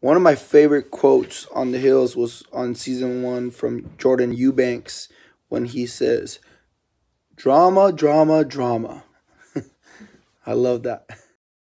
One of my favorite quotes on the hills was on season one from Jordan Eubanks when he says, Drama, drama, drama. I love that.